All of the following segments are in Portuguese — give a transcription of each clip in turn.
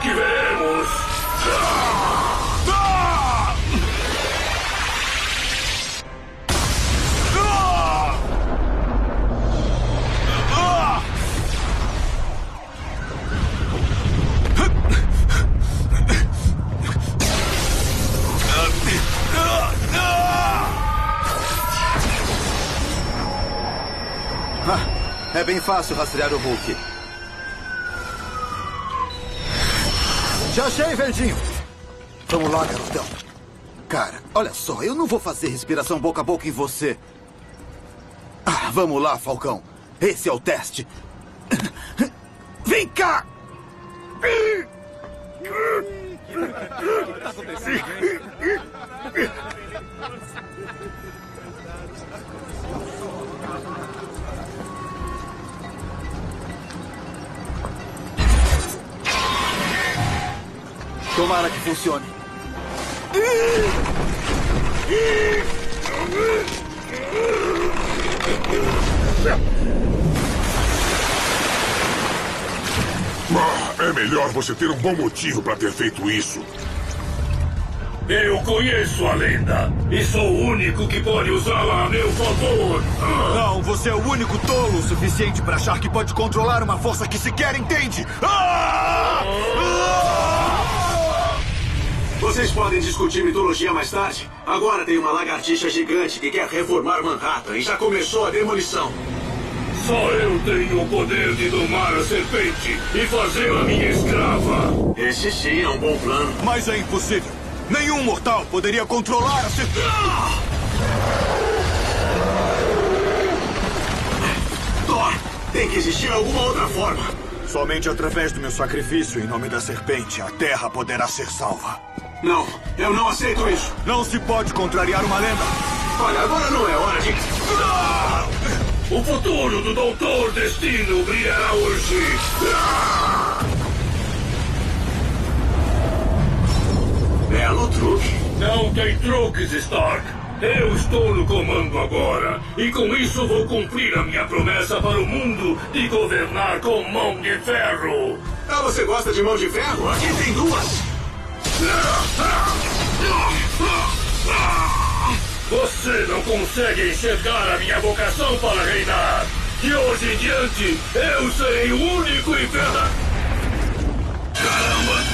que veremos. Ah, é bem fácil rastrear o Hulk. Já achei, verdinho. Vamos lá, garotão. Cara, olha só, eu não vou fazer respiração boca a boca em você. Ah, vamos lá, Falcão. Esse é o teste. Vem cá! O que tá acontecendo? Tomara que funcione. Ah, é melhor você ter um bom motivo para ter feito isso. Eu conheço a lenda e sou o único que pode usá-la a meu favor. Não, você é o único tolo o suficiente para achar que pode controlar uma força que sequer entende. Ah! Vocês podem discutir mitologia mais tarde. Agora tem uma lagartixa gigante que quer reformar Manhattan e já começou a demolição. Só eu tenho o poder de domar a serpente e fazê-la minha escrava. Esse sim é um bom plano. Mas é impossível. Nenhum mortal poderia controlar a serpente. Thor, tem que existir alguma outra forma. Somente através do meu sacrifício em nome da serpente, a Terra poderá ser salva. Não, eu não aceito isso. Não se pode contrariar uma lenda. Olha, agora não é hora de. Ah! O futuro do Doutor Destino brilhará hoje. Ah! Belo truque. Não tem truques, Stark. Eu estou no comando agora. E com isso vou cumprir a minha promessa para o mundo de governar com mão de ferro. Ah, você gosta de mão de ferro? Aqui tem duas. Você não consegue enxergar a minha vocação para reinar. De hoje em diante, eu serei o único inferno. Caramba!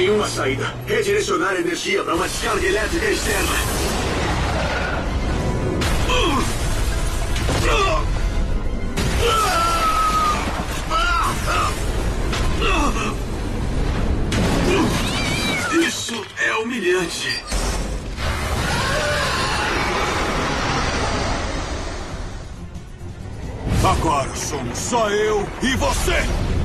Só tem uma saída: redirecionar energia para uma descarga elétrica externa. Isso é humilhante. Agora somos só eu e você.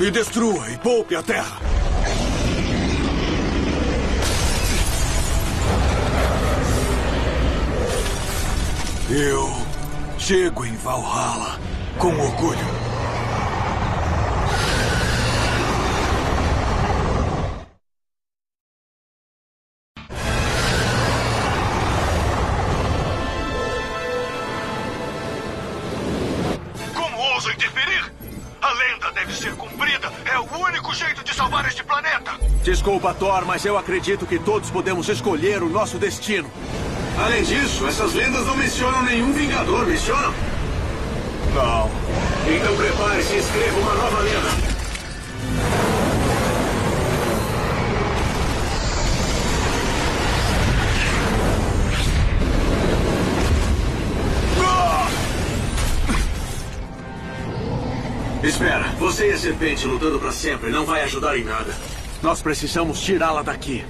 Me destrua e poupe a Terra. Eu chego em Valhalla com orgulho. Jeito de salvar este planeta. Desculpa, Thor, mas eu acredito que todos podemos escolher o nosso destino. Além disso, essas lendas não mencionam nenhum Vingador, mencionam? Não. Então prepare-se e escreva uma nova lenda. Espera, você e a serpente lutando para sempre não vai ajudar em nada. Nós precisamos tirá-la daqui.